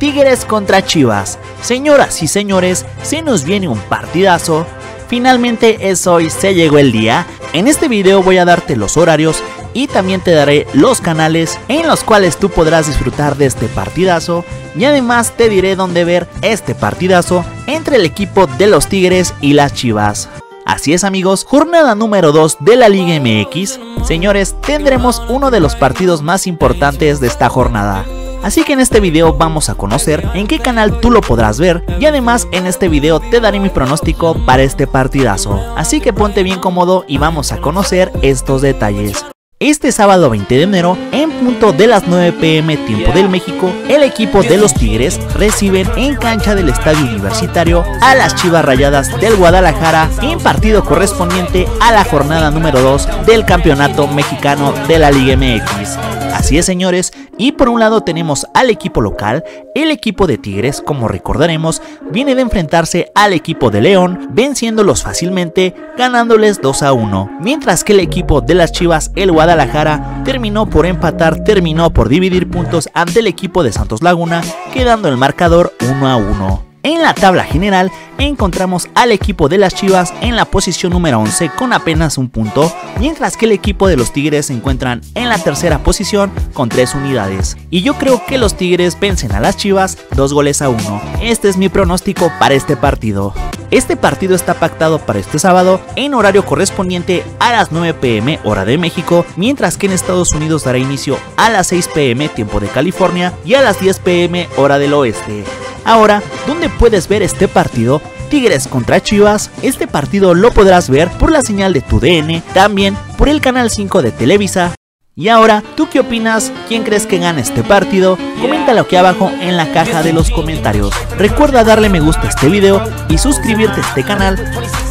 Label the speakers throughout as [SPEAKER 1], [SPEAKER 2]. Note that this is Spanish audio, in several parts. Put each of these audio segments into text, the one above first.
[SPEAKER 1] Tigres contra Chivas. Señoras y señores, se nos viene un partidazo. Finalmente es hoy, se llegó el día. En este video voy a darte los horarios y también te daré los canales en los cuales tú podrás disfrutar de este partidazo y además te diré dónde ver este partidazo entre el equipo de los Tigres y las Chivas. Así es amigos, jornada número 2 de la Liga MX. Señores, tendremos uno de los partidos más importantes de esta jornada. Así que en este video vamos a conocer en qué canal tú lo podrás ver y además en este video te daré mi pronóstico para este partidazo. Así que ponte bien cómodo y vamos a conocer estos detalles. Este sábado 20 de enero, en punto de las 9 pm tiempo del México, el equipo de los Tigres reciben en cancha del Estadio Universitario a las Chivas Rayadas del Guadalajara en partido correspondiente a la jornada número 2 del Campeonato Mexicano de la Liga MX. Así es señores, y por un lado tenemos al equipo local, el equipo de Tigres, como recordaremos, viene de enfrentarse al equipo de León, venciéndolos fácilmente, ganándoles 2 a 1, mientras que el equipo de las Chivas, el Guadalajara, terminó por empatar, terminó por dividir puntos ante el equipo de Santos Laguna, quedando el marcador 1 a 1. En la tabla general encontramos al equipo de las Chivas en la posición número 11 con apenas un punto, mientras que el equipo de los Tigres se encuentran en la tercera posición con 3 unidades. Y yo creo que los Tigres vencen a las Chivas 2 goles a 1. Este es mi pronóstico para este partido. Este partido está pactado para este sábado en horario correspondiente a las 9 pm hora de México, mientras que en Estados Unidos dará inicio a las 6 pm tiempo de California y a las 10 pm hora del oeste. Ahora, ¿dónde puedes ver este partido? Tigres contra Chivas, este partido lo podrás ver por la señal de tu DN, también por el canal 5 de Televisa. Y ahora, ¿tú qué opinas? ¿Quién crees que gana este partido? Coméntalo aquí abajo en la caja de los comentarios. Recuerda darle me gusta a este video y suscribirte a este canal.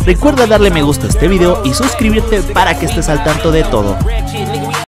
[SPEAKER 1] Recuerda darle me gusta a este video y suscribirte para que estés al tanto de todo.